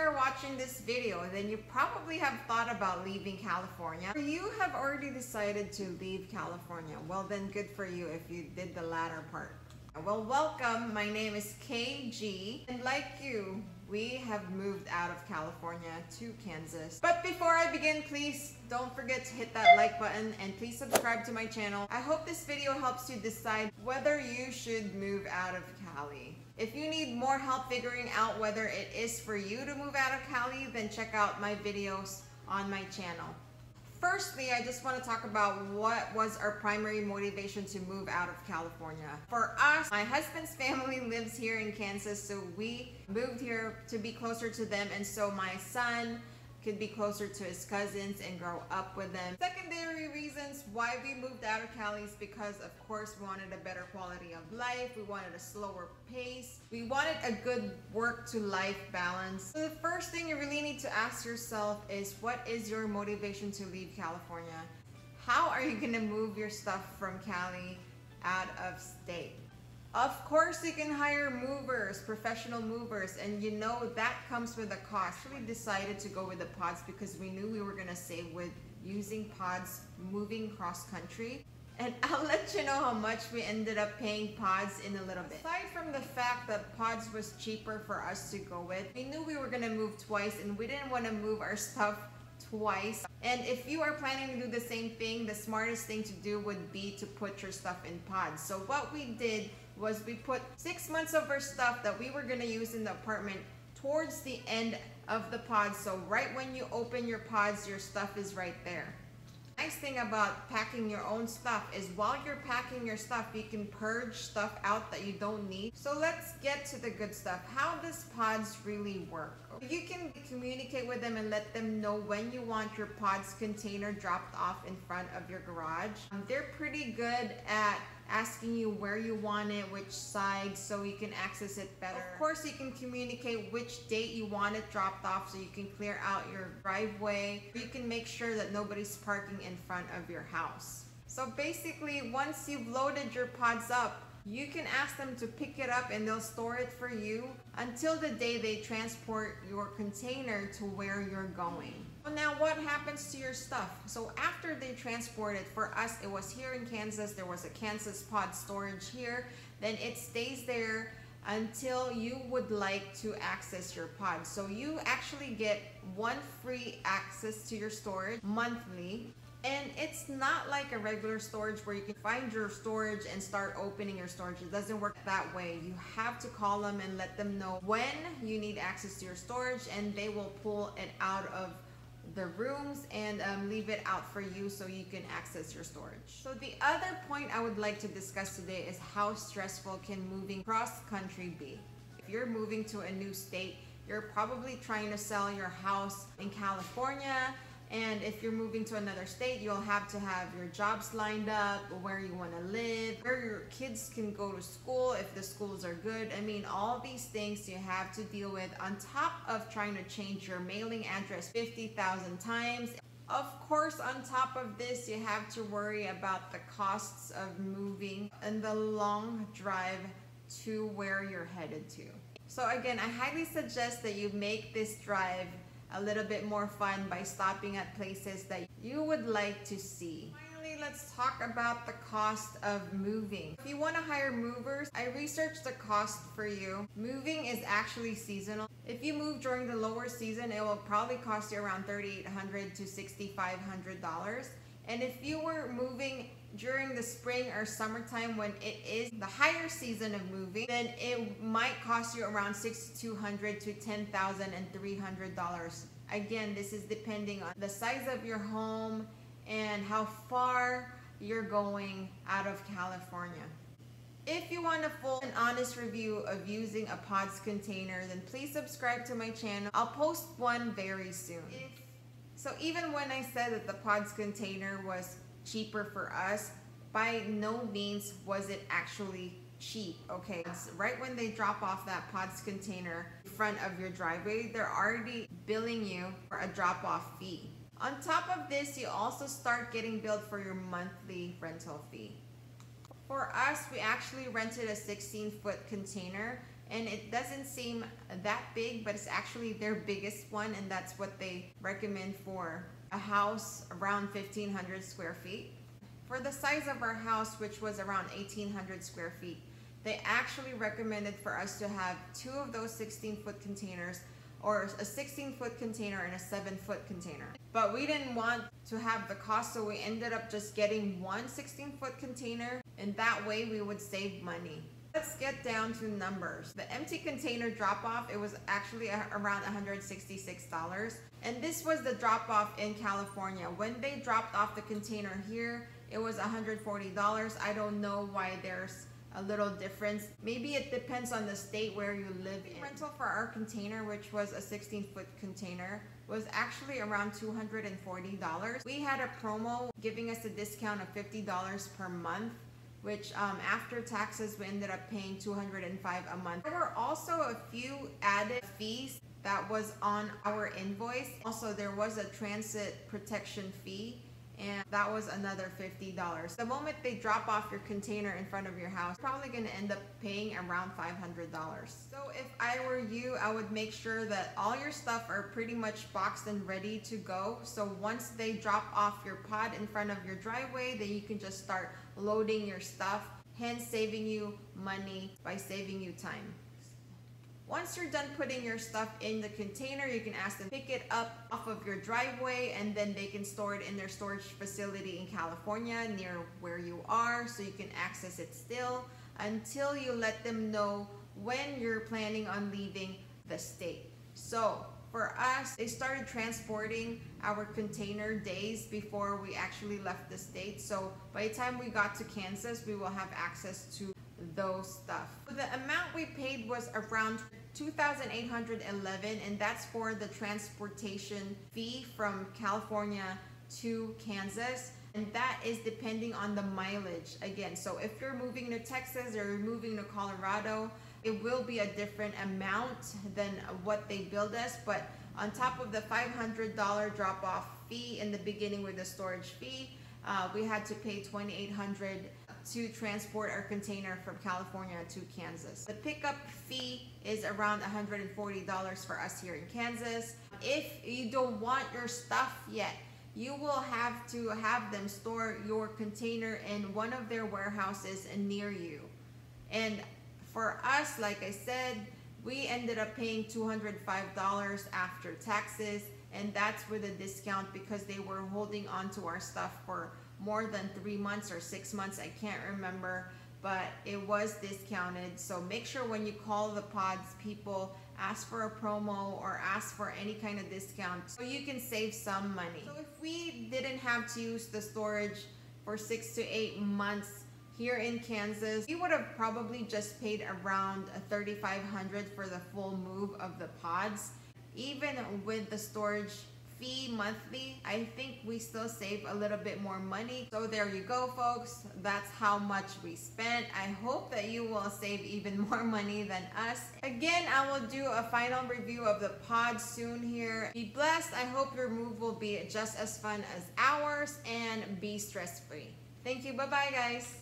you're watching this video, then you probably have thought about leaving California. You have already decided to leave California. Well, then good for you if you did the latter part. Well, welcome. My name is KG, and like you, we have moved out of California to Kansas. But before I begin, please don't forget to hit that like button and please subscribe to my channel. I hope this video helps you decide whether you should move out of Cali. If you need more help figuring out whether it is for you to move out of Cali, then check out my videos on my channel. Firstly, I just want to talk about what was our primary motivation to move out of California. For us, my husband's family lives here in Kansas, so we moved here to be closer to them, and so my son could be closer to his cousins and grow up with them. Secondary reasons why we moved out of Cali is because of course we wanted a better quality of life, we wanted a slower pace, we wanted a good work to life balance. So the first thing you really need to ask yourself is what is your motivation to leave California? How are you gonna move your stuff from Cali out of state? Of course, you can hire movers, professional movers, and you know that comes with a cost. We decided to go with the pods because we knew we were going to save with using pods moving cross country. And I'll let you know how much we ended up paying pods in a little bit. Aside from the fact that pods was cheaper for us to go with, we knew we were going to move twice and we didn't want to move our stuff twice. And if you are planning to do the same thing, the smartest thing to do would be to put your stuff in pods. So what we did was we put six months of our stuff that we were gonna use in the apartment towards the end of the pod. So right when you open your pods, your stuff is right there. Nice thing about packing your own stuff is while you're packing your stuff, you can purge stuff out that you don't need. So let's get to the good stuff. How does pods really work? You can communicate with them and let them know when you want your pods container dropped off in front of your garage. Um, they're pretty good at asking you where you want it, which side, so you can access it better. Of course, you can communicate which date you want it dropped off so you can clear out your driveway. You can make sure that nobody's parking in front of your house. So basically, once you've loaded your pods up, you can ask them to pick it up and they'll store it for you until the day they transport your container to where you're going. Now, what happens to your stuff? So after they transport it, for us, it was here in Kansas. There was a Kansas pod storage here. Then it stays there until you would like to access your pod. So you actually get one free access to your storage monthly. And it's not like a regular storage where you can find your storage and start opening your storage. It doesn't work that way. You have to call them and let them know when you need access to your storage and they will pull it out of the rooms and um, leave it out for you so you can access your storage. So the other point I would like to discuss today is how stressful can moving cross country be. If you're moving to a new state, you're probably trying to sell your house in California and if you're moving to another state, you'll have to have your jobs lined up, where you want to live, where your kids can go to school if the schools are good. I mean, all these things you have to deal with on top of trying to change your mailing address 50,000 times. Of course, on top of this, you have to worry about the costs of moving and the long drive to where you're headed to. So again, I highly suggest that you make this drive a little bit more fun by stopping at places that you would like to see. Finally, let's talk about the cost of moving. If you want to hire movers, I researched the cost for you. Moving is actually seasonal. If you move during the lower season, it will probably cost you around 3,800 to $6,500. And if you were moving during the spring or summertime when it is the higher season of moving, then it might cost you around $6,200 to $10,300. Again, this is depending on the size of your home and how far you're going out of California. If you want a full and honest review of using a PODS container, then please subscribe to my channel. I'll post one very soon. So even when I said that the PODS container was cheaper for us, by no means was it actually cheap, okay? It's right when they drop off that PODS container in front of your driveway, they're already billing you for a drop-off fee. On top of this, you also start getting billed for your monthly rental fee. For us, we actually rented a 16 foot container and it doesn't seem that big, but it's actually their biggest one, and that's what they recommend for a house around 1500 square feet. For the size of our house, which was around 1800 square feet, they actually recommended for us to have two of those 16 foot containers or a 16 foot container and a 7 foot container. But we didn't want to have the cost, so we ended up just getting one 16 foot container, and that way we would save money. Let's get down to numbers. The empty container drop off, it was actually around $166. And this was the drop off in California. When they dropped off the container here, it was $140. I don't know why there's a little difference. Maybe it depends on the state where you live in. Rental for our container, which was a 16 foot container, was actually around $240. We had a promo giving us a discount of $50 per month which um, after taxes we ended up paying 205 a month. There were also a few added fees that was on our invoice. Also, there was a transit protection fee and that was another $50. The moment they drop off your container in front of your house, you're probably gonna end up paying around $500. So if I were you, I would make sure that all your stuff are pretty much boxed and ready to go. So once they drop off your pod in front of your driveway, then you can just start loading your stuff, hence saving you money by saving you time. Once you're done putting your stuff in the container, you can ask them to pick it up off of your driveway and then they can store it in their storage facility in California near where you are so you can access it still until you let them know when you're planning on leaving the state. So for us, they started transporting our container days before we actually left the state. So by the time we got to Kansas, we will have access to those stuff. The amount we paid was around 2,811 and that's for the transportation fee from California to Kansas. And that is depending on the mileage again. So if you're moving to Texas or you're moving to Colorado it will be a different amount than what they billed us. But on top of the $500 drop off fee in the beginning with the storage fee uh, we had to pay 2800 to transport our container from California to Kansas. The pickup fee is around $140 for us here in Kansas. If you don't want your stuff yet, you will have to have them store your container in one of their warehouses near you. And for us, like I said, we ended up paying $205 after taxes and that's with the discount because they were holding on to our stuff for more than three months or six months. I can't remember, but it was discounted. So make sure when you call the pods people, ask for a promo or ask for any kind of discount so you can save some money. So if we didn't have to use the storage for six to eight months here in Kansas, we would have probably just paid around 3500 for the full move of the pods. Even with the storage fee monthly, I think we still save a little bit more money. So there you go, folks. That's how much we spent. I hope that you will save even more money than us. Again, I will do a final review of the pod soon here. Be blessed. I hope your move will be just as fun as ours and be stress-free. Thank you. Bye-bye, guys.